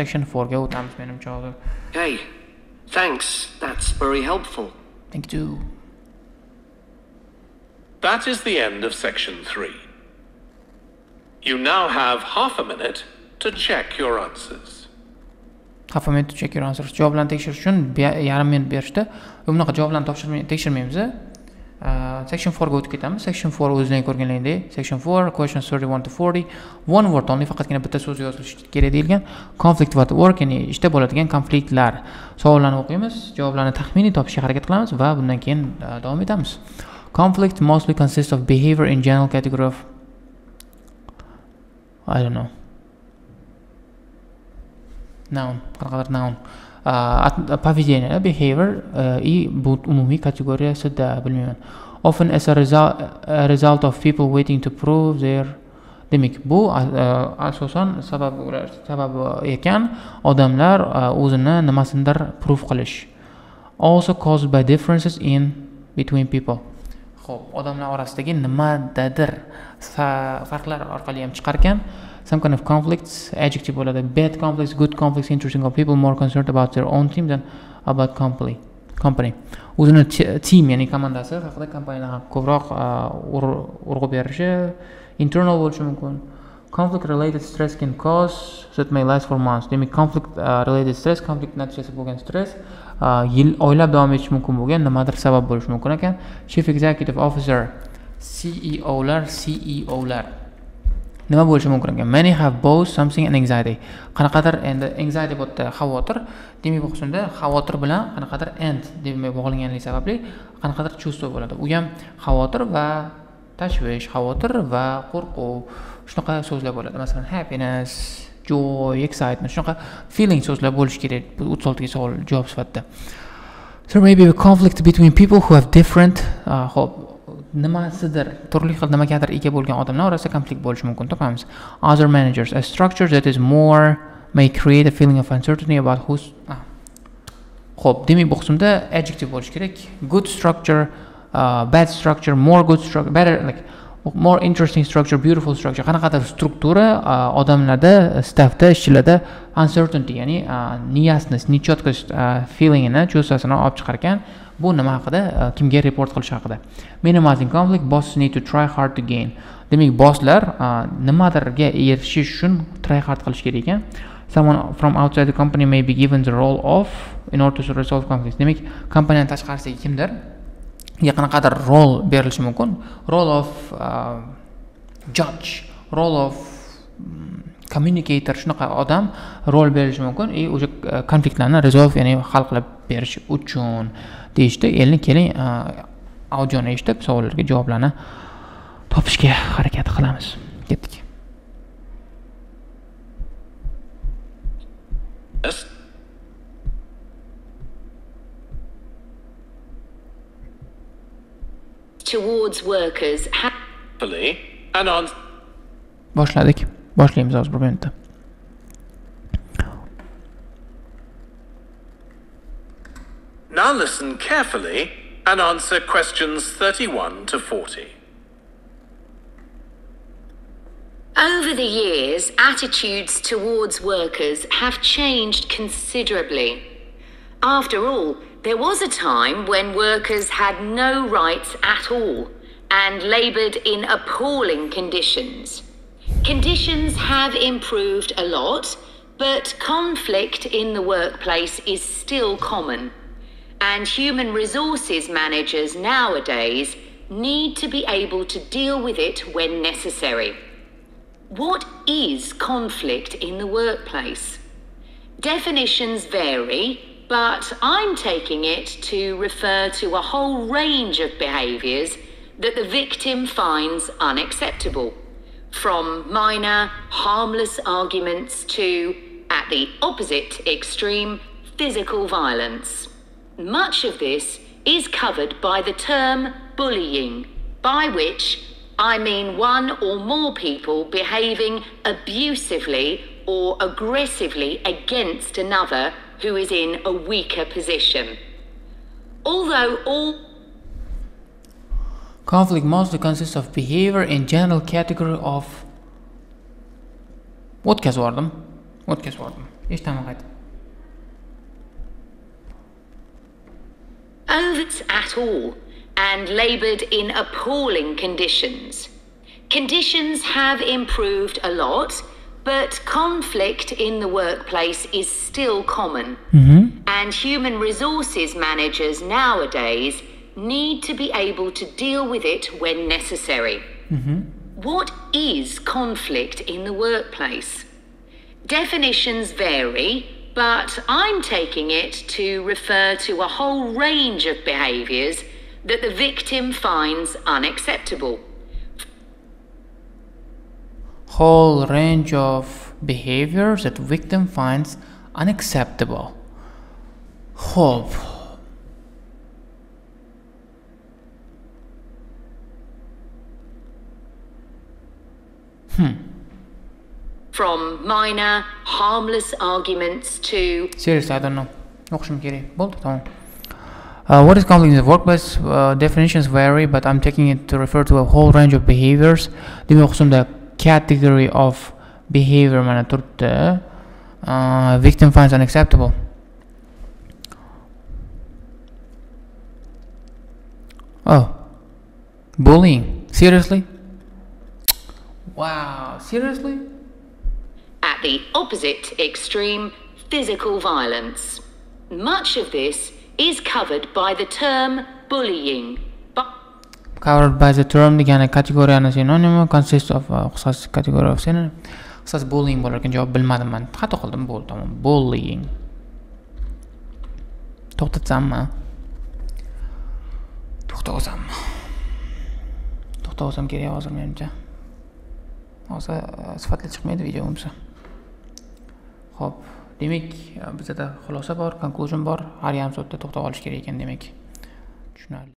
section 4 ga o'tamiz menimcha hozir Hey, thanks. That's very helpful. thank you That is the end of section 3. You now have half a minute to check your answers. half a minute to check your answers javoblarni tekshirish uchun yarim minut berishdi bunaqa javoblarni topshirmay tekshirmaymiz Uh, section 4 ga o'tib ketamiz section 4 o'zinglar ko'rganlaringdek section 4 questions 31 to 40 one word only. Faqatgina bitta so'z yozilishi kerak deyilgan. Conflict at work ya'ni ishda bo'ladigan konfliktlar. Savollarni o'qiymiz. Javoblarni taxminiy topishga harakat qilamiz va bundan keyin uh, davom etamiz. Conflict mostly consists of behavior in general category of I don't know. Noun. Qanaqadir noun. Поведение behavior uh, и bu umumiy kategoriyasida bilmayman often as a result, a result of people waiting to prove their demak bu asosan sabab ular sababi ekan odamlar o'zini nimasidir proof qilish also caused by differences in between people. ho'p odamlar orasidagi nimadadir farqlar orqali ham chiqar ekan some kind of conflicts adjective bo'ladi bad conflicts good conflicts interesting or people more concerned about their own team than about company company. O'zini team ya'ni komandasi haqida kompaniyadan ko'proq ur- urg'u berishi internal bo'lishi mumkin conflict related stress can cause that may last for months. Demak conflict related stress conflict natijasi bo'lgan stress yil oylab davom etishi mumkin bo'lgan nimadir sabab bo'lishi mumkin ekan chief executive officer ceolar ceolar nima bo'lishi mumkin ekan? Many have both something and anxiety. Qanaqadir endi anxiety bu yerda xavotir demak bu qismda xavotir bilan qanaqadir and demak bog'langanligi sababli qanaqadir чувство bo'ladi. U ham xavotir va tashvish xavotir va qo'rquv. Shunaqa so'zlar bo'ladi. Masalan happiness joy excitement. Shunaqa feeling so'zlar bo'lishi kerak bu o'ttiz oltiga savol javob sifatida. So maybe a conflict between people who have different uh, ho'p nimasidir turli xil nimagadir ega bo'lgan odamlar orasida konflikt bo'lishi mumkin. Topamiz. Other managers a structure that is more may create a feeling of uncertainty about who's ah. ho'p demak bu qismda adjective bo'lishi kerak. Good structure uh, bad structure more good structure better like more interesting structure beautiful structure. Qanaqadir struktura uh, odamlarda staffda ishchilarda uncertainty ya'ni uh, niyatni nechotkost uh, feelingini чувствосini olib chiqar ekan bu nima haqida e, kimga report qilish haqida? Minimizing conflict bosses need to try hard to gain. Demak bosslar e, nimadirga erishish uchun try hard qilish kerak ekan. Someone from outside the company may be given the role of in order to resolve conflict demak kompaniyani tashqarisidagi kimdir qanaqadir rol berilishi mumkin. Role of uh, judge. Role of mm, communicator shunaqa odam rol berishi mumkin и o'sha uh, konfliktlarni resolve ya'ni hal qilib berish uchun deyishdi. Endi keling uh, audioni eshitib savollarga javoblarni topishga harakat qilamiz. Ketdik. Towards workers ha- Carefully and answer. boshladik boshlaymiz hozir bir Now listen carefully and answer questions 31 to 40. Over the years, attitudes towards workers have changed considerably. After all, there was a time when workers had no rights at all and laboured in appalling conditions. Conditions have improved a lot, but conflict in the workplace is still common. And human resources managers nowadays need to be able to deal with it when necessary. What is conflict in the workplace? Definitions vary, but I'm taking it to refer to a whole range of behaviours that the victim finds unacceptable. From minor, harmless arguments to, at the opposite extreme, physical violence. Much of this is covered by the term bullying, by which I mean one or more people behaving abusively or aggressively against another who is in a weaker position. Although all conflict mostly consists of behavior in general category of o'tkazib yubordim o'tkazib yubordim eshitaman qaytib overs at all and laboured in appalling conditions. Conditions have improved a lot, but conflict in the workplace is still common. Mm-hmm. And human resources managers nowadays need to be able to deal with it when necessary. Mm-hmm. What is conflict in the workplace? Definitions vary, but I'm taking it to refer to a whole range of behaviours that the victim finds unacceptable. whole range of behaviors that victim finds unacceptable ho'p From minor, harmless arguments to seriously i don't know Uh, what is conflict in the workplace? Uh, definitions vary, but I'm taking it to refer to a whole range of behaviors. O'qishimda category of behavior mana. Uh, victim finds unacceptable. Oh, bullying. Seriously? Wow, seriously? at the opposite extreme, physical violence. Much of this is covered by the term bullying. But covered by the term degani kategoriyani sinonimi consists of uh, qisqasi category of synonym qisqasi bullying bo'lar ekan javob bilmadim man xato qildim bo'ldi tamom bullying to'xtatsammi to'xtag'osammi to'xtag'osam kerak hozir menimcha hozir sifatli chiqmaydi video bo'lmasa. Ho'p demak bizada xulosa bor konklyuzion bor. Har yarim soatda to'xtab olish kerak ekan demak. Tushunarli.